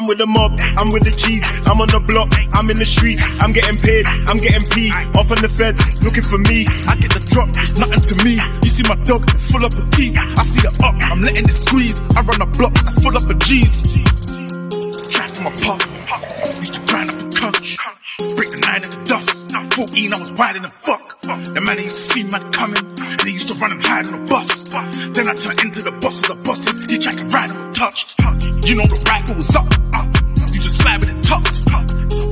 I'm with the mob, I'm with the G's, I'm on the block, I'm in the streets, I'm getting paid, I'm getting P, up on the feds, looking for me. I get the drop, it's nothing to me. You see my dog, it's full up of teeth. I see it up, I'm letting it squeeze. I run a block, that's full up of G's. Tried from a pop, used to grind up a cup, break the nine into dust. 14, I was wildin' the fuck. The man used to see man coming, and he used to run and hide on the bus. Then I turned into the boss of the bosses. He tried to ride and was touched. You know the rifle was up. You just slide with it tucked.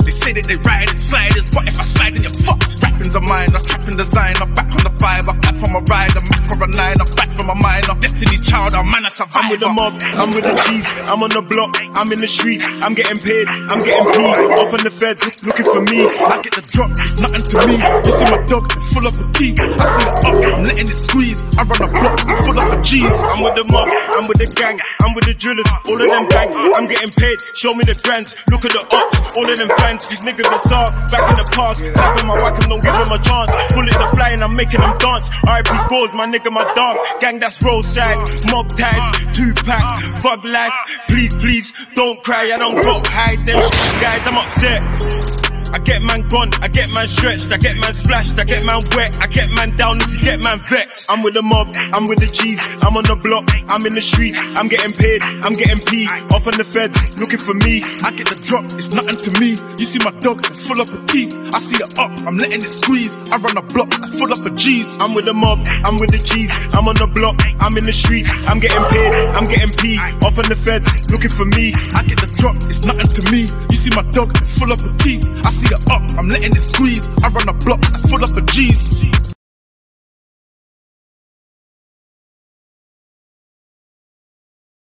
They say that they ride and sliders, but if I slide then you're fucked. Rapping's a mine, I'm trapping design, I'm back on the five, I'm back on my ride, I'm back on I'm back from my mind, I'm destiny child, I'm man, a survivor. I'm with the mob, I'm with the G's, I'm on the block, I'm in the streets, I'm getting paid, I'm getting paid. up on the feds, looking for me. I get the drop, it's nothing to me. You see my dog, full of teeth. I see it up, I'm letting it squeeze. I run a block, full of G's. I'm with the mob, I'm with the gang, I'm with the drillers, all of them bang. I'm getting paid, show me the grands, look at the ops, all of them fans. These niggas are soft, back in the past. Back my whack and don't give them a chance. Bullets are flying, I'm making them dance. RIP goes, my nigga, my dog. Gang that's roadside, mob tags, two pack, fuck life. Please, please, don't cry, I don't go hide them guys, I'm upset. I get man gone, I get man stretched, I get man splashed, I get man wet, I get man down if you get man vexed. I'm with the mob, I'm with the G's, I'm on the block, I'm in the streets, I'm getting paid, I'm getting P, up on the feds, looking for me. I get the drop, it's nothing to me. You see my dog, it's full up of teeth. I see it up, I'm letting it squeeze. I run a block, that's full up of G's. I'm with the mob, I'm with the G's, I'm on the block, I'm in the streets, I'm getting paid, I'm getting P, up on the feds, looking for me. I get the drop, it's nothing to me. You see my dog, it's full up of teeth. I see it up, I'm letting it squeeze. I run a block, that's full up of G's.